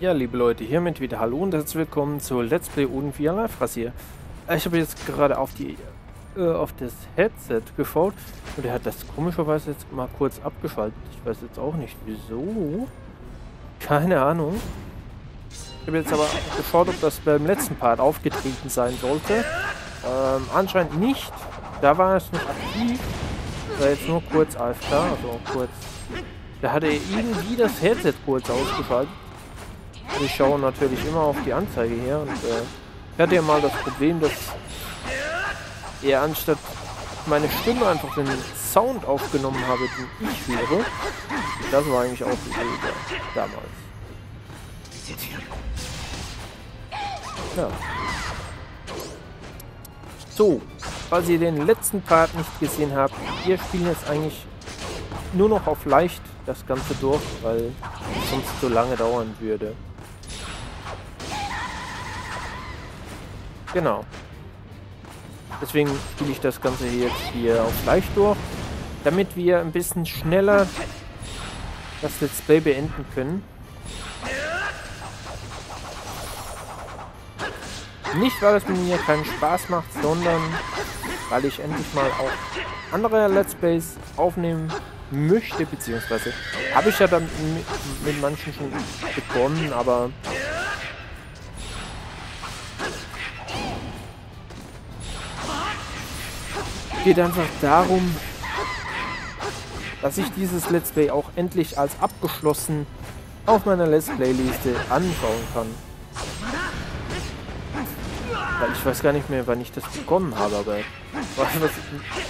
Ja, liebe Leute, hiermit wieder Hallo und herzlich willkommen zu Let's Play Oden 4 Live Rasier. Ich habe jetzt gerade auf die äh, auf das Headset geschaut und er hat das komischerweise jetzt mal kurz abgeschaltet. Ich weiß jetzt auch nicht wieso. Keine Ahnung. Ich habe jetzt aber geschaut, ob das beim letzten Part aufgetreten sein sollte. Ähm, anscheinend nicht. Da war es nicht aktiv. War jetzt nur kurz AFK, also kurz. Da hatte er irgendwie das Headset kurz ausgeschaltet. Ich schaue natürlich immer auf die Anzeige hier und äh, ich hatte ja mal das Problem, dass er anstatt meine Stimme einfach den Sound aufgenommen habe, den ich höre. Das war eigentlich auch die Idee damals. Ja. So, falls ihr den letzten Part nicht gesehen habt, wir spielen jetzt eigentlich nur noch auf leicht das Ganze durch, weil es sonst zu lange dauern würde. Genau. Deswegen spiele ich das Ganze jetzt hier auf leicht durch, damit wir ein bisschen schneller das Let's Play beenden können. Nicht, weil es mir keinen Spaß macht, sondern weil ich endlich mal auch andere Let's Plays aufnehmen möchte, beziehungsweise habe ich ja dann mit manchen schon begonnen, aber geht einfach darum, dass ich dieses Let's Play auch endlich als abgeschlossen auf meiner Let's Play-Liste anschauen kann. Weil ich weiß gar nicht mehr, wann ich das bekommen habe, aber was,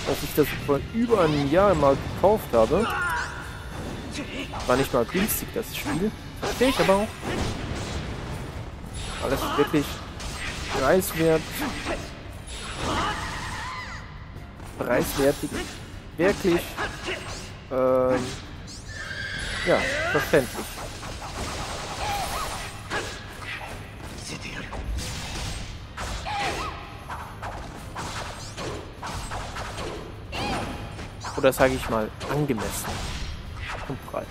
als ich das vor über einem Jahr mal gekauft habe, war nicht mal günstig, das Spiel. Verstehe ich aber auch. Alles wirklich preiswert preiswertig, wirklich ähm, ja, verständlich. Oder sage ich mal angemessen vom Preis.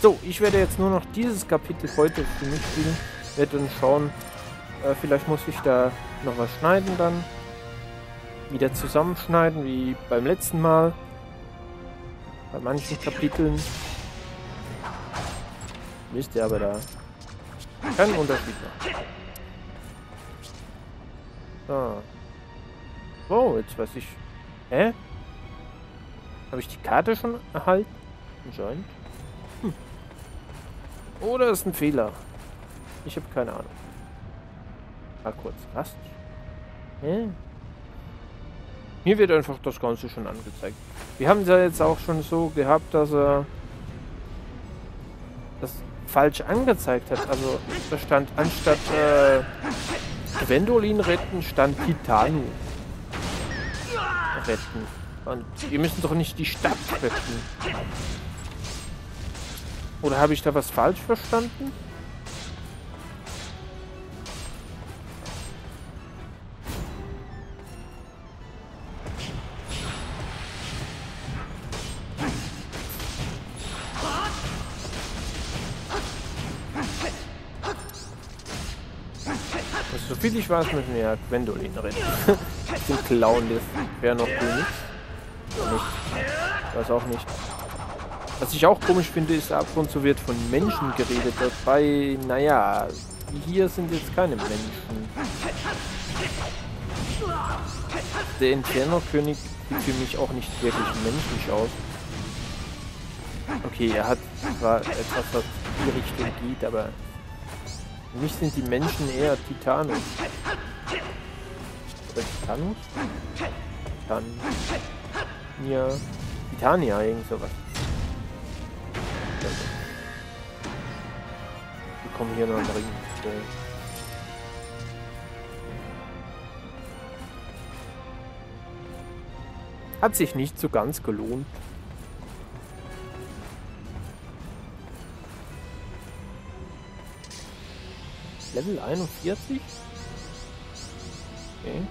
So, ich werde jetzt nur noch dieses Kapitel heute für mich spielen. Werde dann schauen, äh, vielleicht muss ich da noch was schneiden dann wieder zusammenschneiden, wie beim letzten Mal. Bei manchen Kapiteln. Ihr aber da keinen Unterschied machen. So. Oh, jetzt weiß ich. Hä? Habe ich die Karte schon erhalten? Anscheinend. Hm. Oder ist ein Fehler? Ich habe keine Ahnung. Mal kurz Rast. Hä? Mir wird einfach das Ganze schon angezeigt. Wir haben es ja jetzt auch schon so gehabt, dass er das falsch angezeigt hat. Also da stand anstatt äh, Gwendolin retten, stand Titanu retten. Und wir müssen doch nicht die Stadt retten. Oder habe ich da was falsch verstanden? Viel ich weiß, müssen wir ja Gwendolin retten. Den Clown des wäre noch König. Ich weiß auch nicht. Was ich auch komisch finde, ist, ab und zu wird von Menschen geredet. Dabei, naja, hier sind jetzt keine Menschen. Der Inferno-König sieht für mich auch nicht wirklich menschlich aus. Okay, er hat zwar etwas, was in die Richtung geht, aber für mich sind die Menschen eher Titanus. Oder Titanus? Titania. Titania, irgend sowas. Wir kommen hier noch am Ring. Hat sich nicht so ganz gelohnt. Level 41? Okay.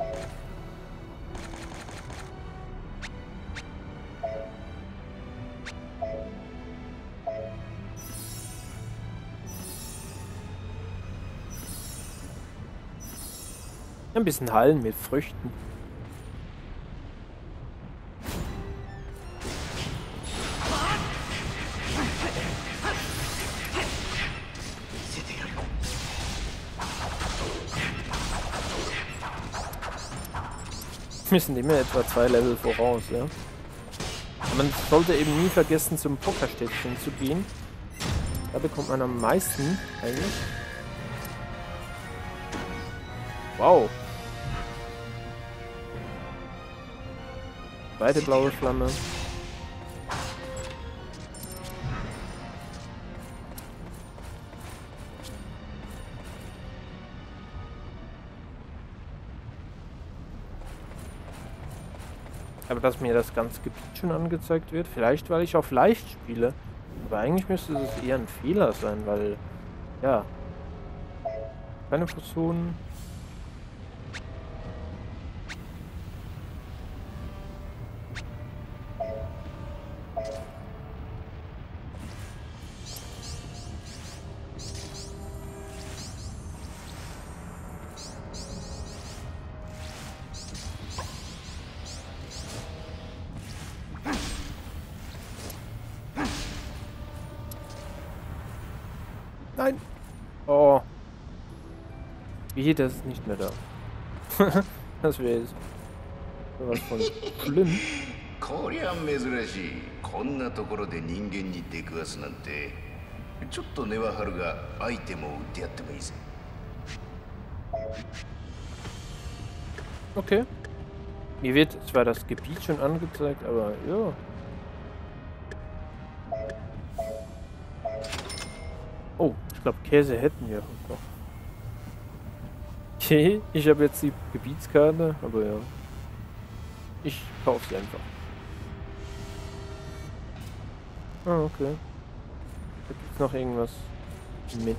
Ein bisschen Hallen mit Früchten. Wir sind immer etwa zwei Level voraus, ja. Man sollte eben nie vergessen, zum Pokerstädtchen zu gehen. Da bekommt man am meisten eigentlich. Wow. Zweite blaue Flamme. Dass mir das ganze Gebiet schon angezeigt wird, vielleicht weil ich auf leicht spiele. Aber eigentlich müsste es eher ein Fehler sein, weil, ja, keine Personen. Wie, das ist nicht mehr da. das wäre jetzt sowas von schlimm. こりゃ珍しいこんなところで人間に出くわすなんてちょっと根は張るがアイテムを売ってやってもいいぜ Okay. Mir wird zwar das Gebiet schon angezeigt, aber ja. Oh, ich glaube Käse hätten wir noch. Ich habe jetzt die Gebietskarte, aber ja. Ich kaufe sie einfach. Ah, okay. Da gibt es noch irgendwas mit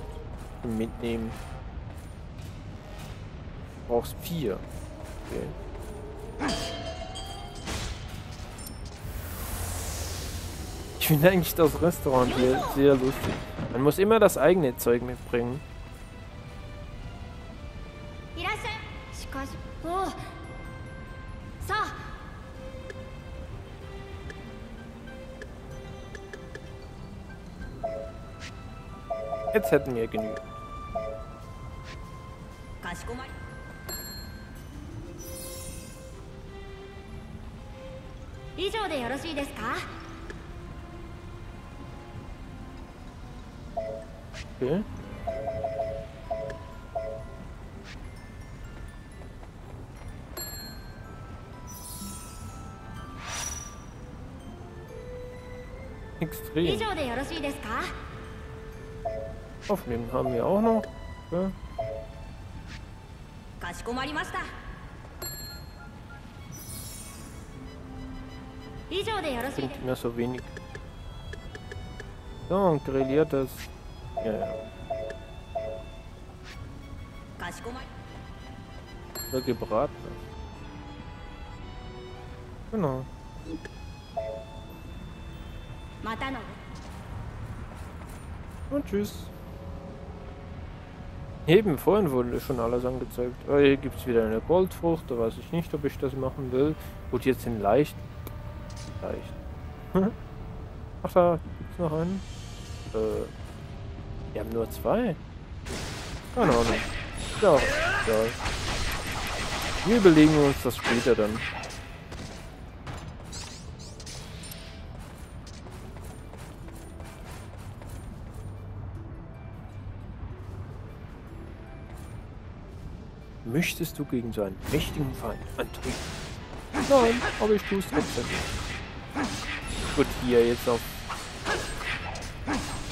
mitnehmen. Du brauchst vier. Okay. Ich finde eigentlich das Restaurant hier sehr lustig. Man muss immer das eigene Zeug mitbringen. Jetzt hätten wir genügend. かしこまり以上でよろしいですか Okay. Extrem. Aufnehmen haben wir auch noch. Ja. Sind mir so wenig. So, und grilliertes. Ja, ja. Oder gebraten. Genau. Und tschüss. Eben, vorhin wurde schon alles angezeigt. Oh, hier gibt es wieder eine Goldfrucht, da weiß ich nicht, ob ich das machen will. Gut, jetzt sind leicht. Leicht. Ach, da gibt es noch einen. Äh, wir haben nur zwei. Keine Ahnung. Ja, ja. Wir überlegen uns das später dann. Möchtest du gegen so einen mächtigen Feind antreten? Nein, aber ich tue es trotzdem. Gut, hier jetzt auf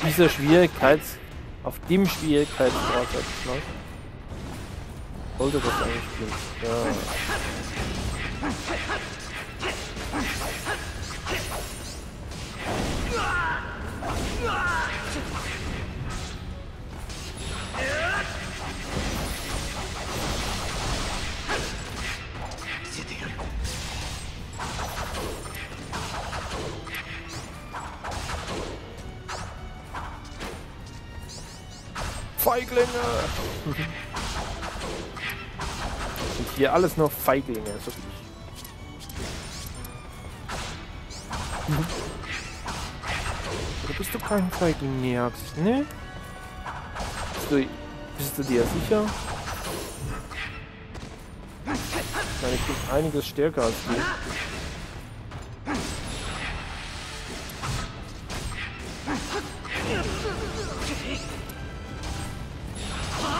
dieser Schwierigkeits... auf dem Schwierigkeitsgrad sag ich mal. Sollte das eigentlich gehen. Ja. Feiglinge! hier alles nur Feiglinge, so wie ich. Oder bist du kein Feigling, Neax? Ne? Bist du, bist du dir sicher? Nein, ich bin einiges stärker als du.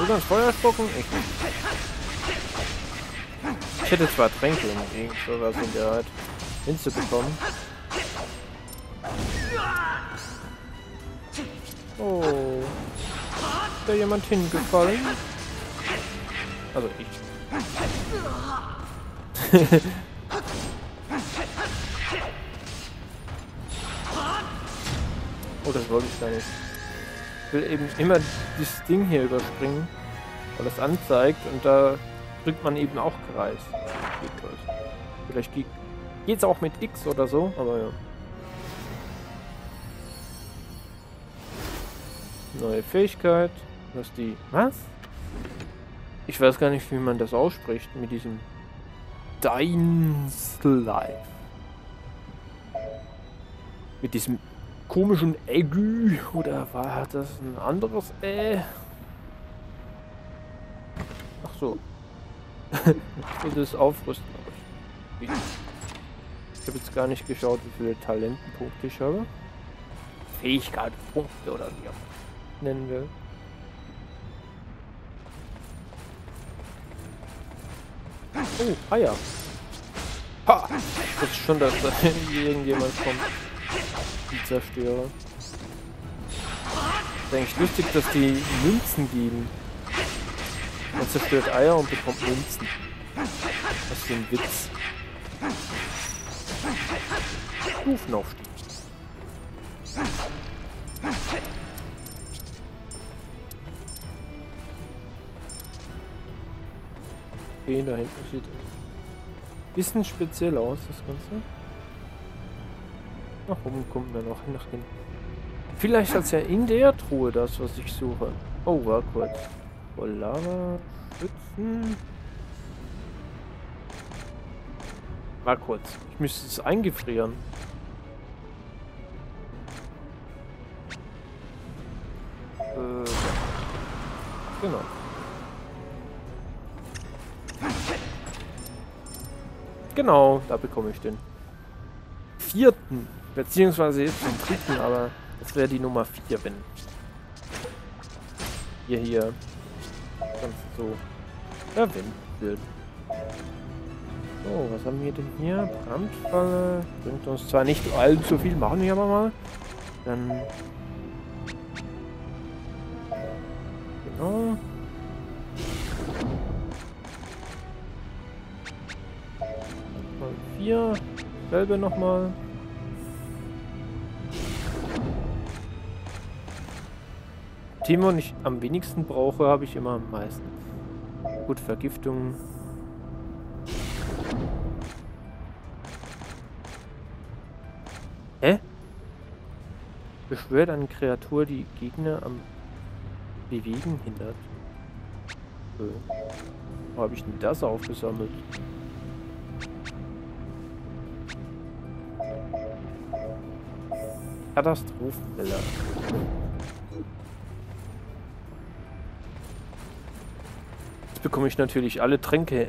Du kannst Feuer spucken? Ich nicht. Ich hätte zwar Tränke um irgend sowas in der Art hinzubekommen. Oh. Ist da jemand hingefallen? Also ich. oh, das wollte ich gar nicht. Will eben immer dieses Ding hier überspringen, weil das anzeigt und da drückt man eben auch Kreis. Vielleicht geht es auch mit X oder so, aber ja. Neue Fähigkeit. Was die. Was? Ich weiß gar nicht, wie man das ausspricht mit diesem Deins Life. Mit diesem komischen Ägü. Oder war das ein anderes Ä? Ach so. ich will das aufrüsten. Ich, ich habe jetzt gar nicht geschaut, wie viele Talentenpunkte ich habe. Fähigkeitspunkte oder wie auch nennen will. Oh, Eier. Ha! Das ist schon, dass da irgendjemand kommt. Die Zerstörer. ist eigentlich lustig, dass die Münzen geben. Man zerstört Eier und bekommt Münzen. Was für ein Witz. Stufenaufstieg. Okay, da hinten sieht ein bisschen speziell aus, das Ganze. Nach oben kommt man noch nach hinten. Vielleicht hat es ja in der Truhe das, was ich suche. Oh, war kurz. Oh, Lava, Schützen. War kurz. Ich müsste es eingefrieren. Äh, genau. Genau, da bekomme ich den vierten. Beziehungsweise jetzt den dritten, aber das wäre die Nummer vier, wenn hier hier ganz so erwähnt wird. So, was haben wir denn hier? Brandfalle. Bringt uns zwar nicht allzu viel, machen wir aber mal. Dann. Genau. hier. Selbe nochmal. Timon ich am wenigsten brauche, habe ich immer am meisten. Gut, Vergiftung. Hä? Beschwört eine Kreatur, die Gegner am Bewegen hindert. Wo habe ich denn das aufgesammelt? Katastrophenbilder. Bekomme ich natürlich alle Tränke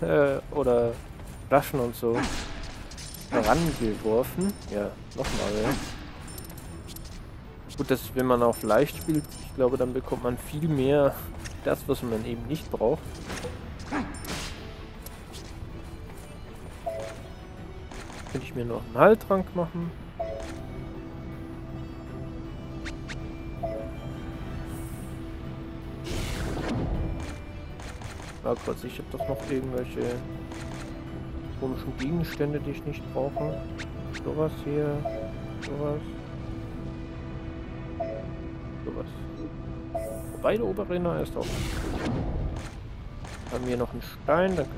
äh, oder Flaschen und so herangeworfen. Ja, nochmal, ja. Gut, dass wenn man auf leicht spielt, ich glaube, dann bekommt man viel mehr das, was man eben nicht braucht. Könnte ich mir noch einen Heiltrank machen. Ah, kurz, ich habe doch noch irgendwelche komischen Gegenstände, die ich nicht brauche. Sowas hier, sowas. Sowas. Beide Oberrenner ist auch. Haben wir noch einen Stein, da kann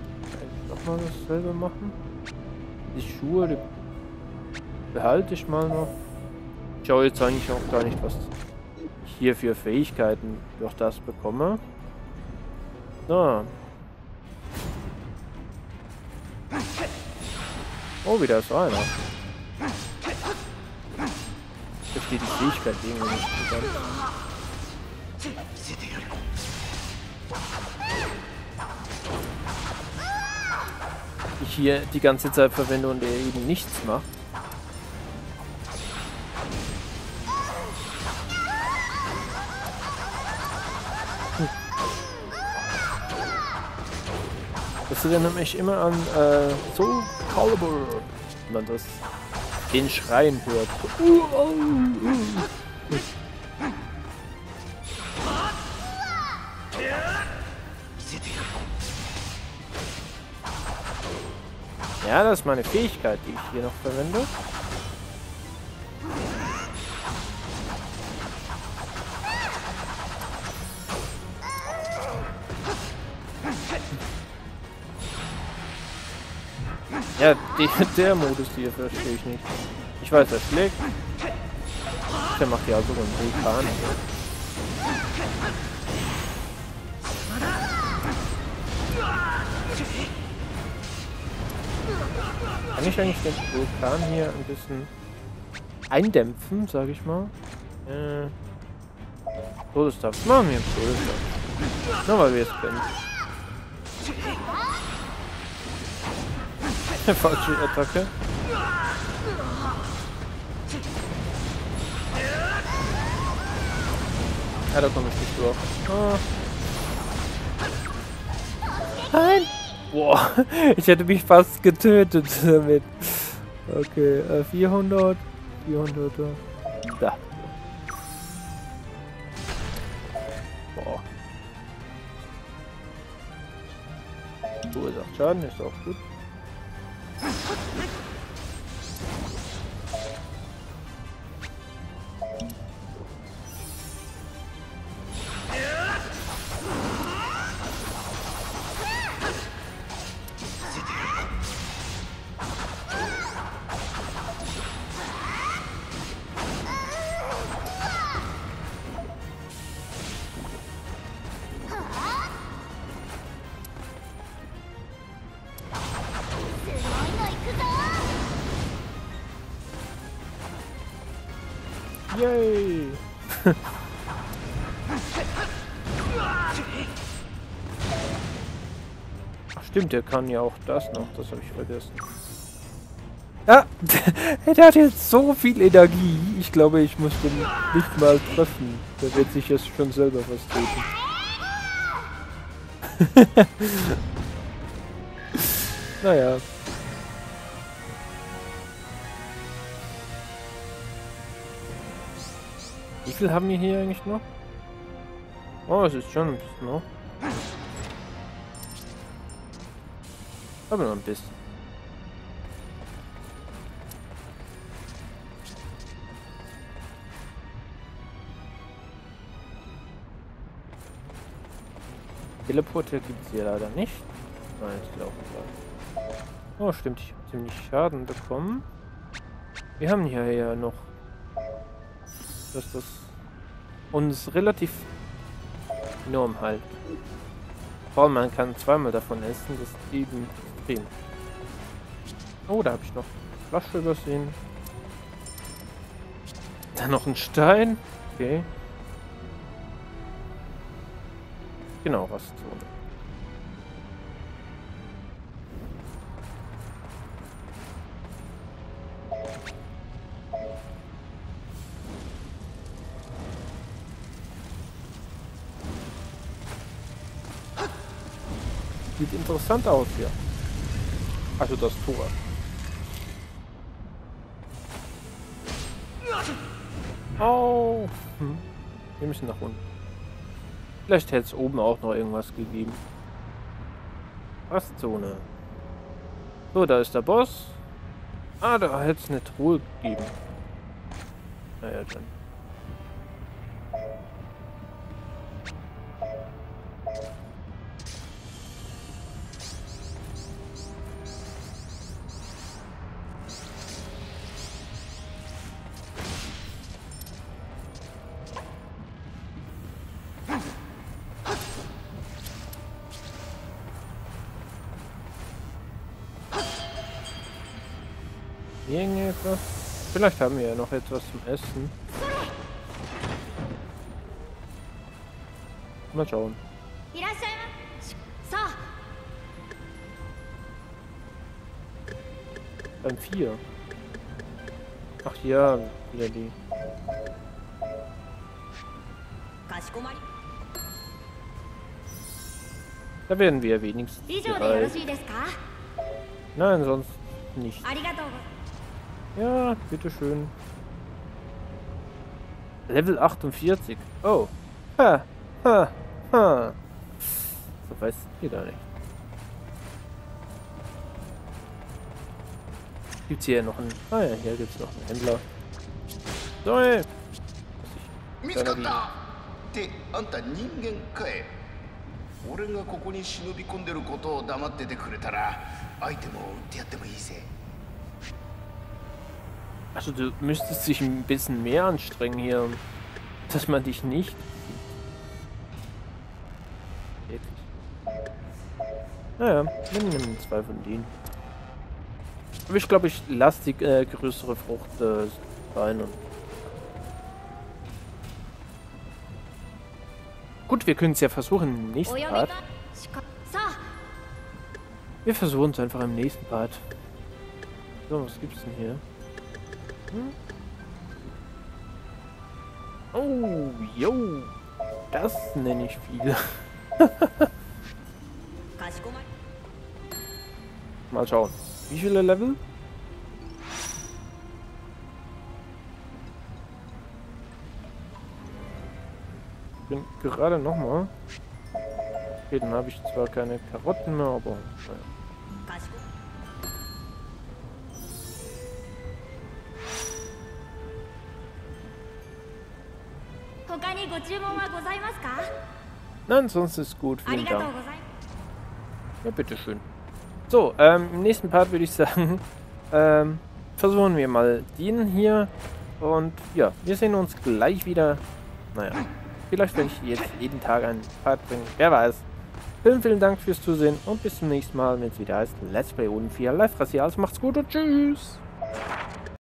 ich nochmal dasselbe machen. Die Schuhe, die behalte ich mal noch. Ich schaue jetzt eigentlich auch gar nicht, was ich hier für Fähigkeiten durch das bekomme. So, Oh, wieder ist einer. Ich verstehe die Fähigkeit irgendwie nicht. Ich hier die ganze Zeit verwende und der eben nichts macht. Das erinnert mich immer an äh, Soul Calibur, wenn man das den Schreien hört. Ja, das ist meine Fähigkeit, die ich hier noch verwende. Die, der Modus hier verstehe ich nicht. Ich weiß, er schlägt. Der macht ja so einen Vulkan. Kann ich eigentlich den Vulkan hier ein bisschen eindämpfen, sag ich mal? Äh, Todestab. Machen wir einen Todestab. Nur weil wir es können. Falsche Attacke. Ja, da komme ich nicht durch. Oh. Nein! Boah, ich hätte mich fast getötet damit. Okay, äh, 400. 400. Da. Boah. Ursache Schaden ist auch gut. Yay! Stimmt, der kann ja auch das noch. Das habe ich vergessen. Ja, der hat jetzt so viel Energie. Ich glaube, ich muss den nicht mal treffen. Der wird sich jetzt schon selber was töten. naja. Wie viel haben wir hier eigentlich noch? Oh, es ist schon ein bisschen noch. Aber noch ein bisschen. Teleporter gibt es hier leider nicht. Nein, ist laufen gleich. Oh, stimmt, ich habe ziemlich Schaden bekommen. Wir haben hier ja noch, dass das uns relativ enorm halt. Vor allem man kann zweimal davon essen, das ist eben extrem. Oh, da habe ich noch Flasche übersehen. Dann noch ein Stein. Okay. Genau, Rastzone. Sieht interessant aus hier. Also das Tor. Oh. Hm. Wir müssen nach unten. Vielleicht hätte es oben auch noch irgendwas gegeben. Rastzone. So, da ist der Boss. Ah, da hätte es eine Truhe gegeben. Naja, dann. Irgendetwas? Vielleicht haben wir ja noch etwas zum Essen. Mal schauen. Beim 4. Ach ja, wieder die. Da werden wir wenigstens bereit. Nein, sonst nicht. ありがとうご Ja, bitteschön. Level 48. Oh. Ha. Ha. Ha. So weiß ihr gar nicht. Gibt's hier noch einen... Ah ja, hier gibt's noch einen Händler. So, ey. 見つかったってあんた人間かい俺がここに忍び込んでることを黙っててくれたらアイテムを売ってやってもいいぜ also du müsstest dich ein bisschen mehr anstrengen hier, dass man dich nicht... Naja, wir nehmen zwei von denen. Aber ich glaube, ich lasse die äh, größere Frucht äh, rein. Gut, wir können es ja versuchen im nächsten Part. Wir versuchen es einfach im nächsten Part. So, was gibt's denn hier? Hm? Oh, yo. Das nenne ich viel. Mal schauen. Wie viele Level? Ich bin gerade nochmal. Okay, dann habe ich zwar keine Karotten mehr, aber naja. Nein, sonst ist gut. Vielen Dank. Ja, bitteschön. So, ähm, im nächsten Part würde ich sagen, ähm, versuchen wir mal den hier. Und ja, wir sehen uns gleich wieder. Naja, vielleicht werde ich jetzt jeden Tag einen Part bringen. Wer weiß. Vielen, vielen Dank fürs Zusehen und bis zum nächsten Mal, wenn es wieder heißt Let's Play Oden 4 Live Rassias. Macht's gut und tschüss!